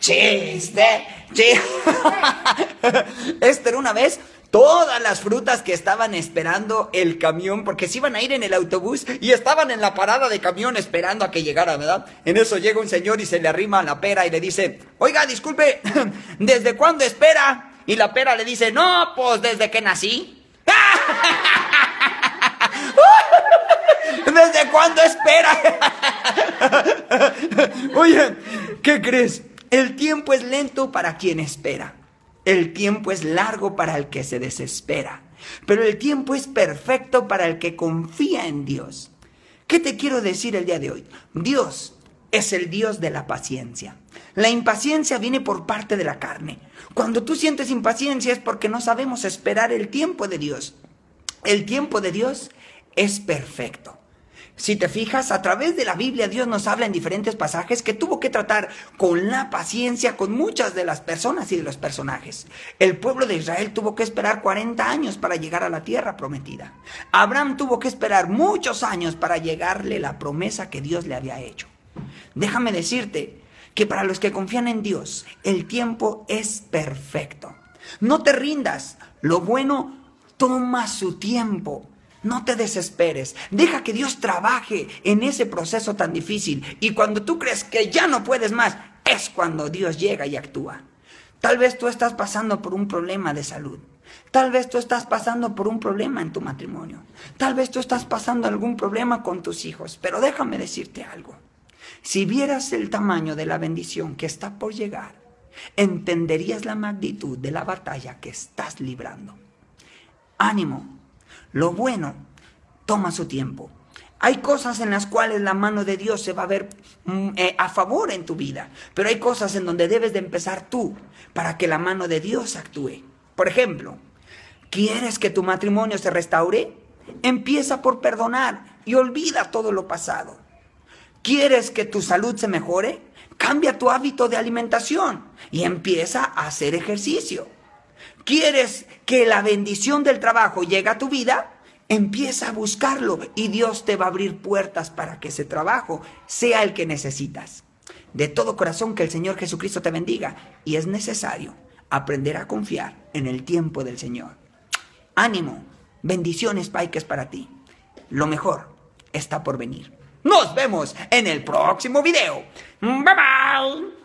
chiste, chiste. Esta era una vez todas las frutas que estaban esperando el camión, porque se iban a ir en el autobús y estaban en la parada de camión esperando a que llegara, ¿verdad? En eso llega un señor y se le arrima la pera y le dice, oiga, disculpe, ¿desde cuándo espera? Y la pera le dice, no, pues desde que nací. ¿Desde cuándo espera? Oye, ¿qué crees? El tiempo es lento para quien espera. El tiempo es largo para el que se desespera. Pero el tiempo es perfecto para el que confía en Dios. ¿Qué te quiero decir el día de hoy? Dios es el Dios de la paciencia. La impaciencia viene por parte de la carne. Cuando tú sientes impaciencia es porque no sabemos esperar el tiempo de Dios. El tiempo de Dios es perfecto. Si te fijas, a través de la Biblia Dios nos habla en diferentes pasajes que tuvo que tratar con la paciencia con muchas de las personas y de los personajes. El pueblo de Israel tuvo que esperar 40 años para llegar a la tierra prometida. Abraham tuvo que esperar muchos años para llegarle la promesa que Dios le había hecho. Déjame decirte que para los que confían en Dios, el tiempo es perfecto. No te rindas. Lo bueno toma su tiempo. No te desesperes, deja que Dios trabaje en ese proceso tan difícil y cuando tú crees que ya no puedes más, es cuando Dios llega y actúa. Tal vez tú estás pasando por un problema de salud. Tal vez tú estás pasando por un problema en tu matrimonio. Tal vez tú estás pasando algún problema con tus hijos. Pero déjame decirte algo. Si vieras el tamaño de la bendición que está por llegar, entenderías la magnitud de la batalla que estás librando. Ánimo, lo bueno toma su tiempo. Hay cosas en las cuales la mano de Dios se va a ver mm, eh, a favor en tu vida, pero hay cosas en donde debes de empezar tú para que la mano de Dios actúe. Por ejemplo, ¿quieres que tu matrimonio se restaure? Empieza por perdonar y olvida todo lo pasado. ¿Quieres que tu salud se mejore? Cambia tu hábito de alimentación y empieza a hacer ejercicio quieres que la bendición del trabajo llegue a tu vida, empieza a buscarlo y Dios te va a abrir puertas para que ese trabajo sea el que necesitas. De todo corazón que el Señor Jesucristo te bendiga y es necesario aprender a confiar en el tiempo del Señor. Ánimo, bendiciones Paiques para ti. Lo mejor está por venir. Nos vemos en el próximo video. Bye bye.